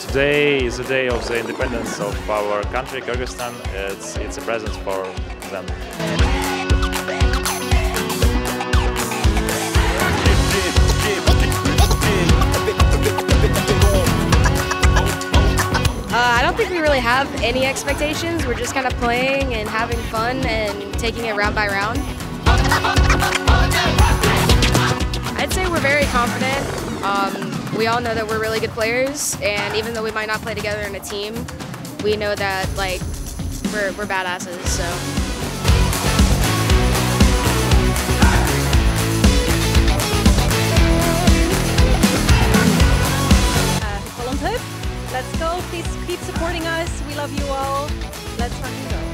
Today is the day of the independence of our country, Kyrgyzstan. It's, it's a present for them. Uh, I don't think we really have any expectations. We're just kind of playing and having fun and taking it round by round. I'd say we're very confident. Um, we all know that we're really good players, and even though we might not play together in a team, we know that like we're, we're badasses. So. Uh, Let's go. Please keep supporting us. We love you all. Let's fucking go.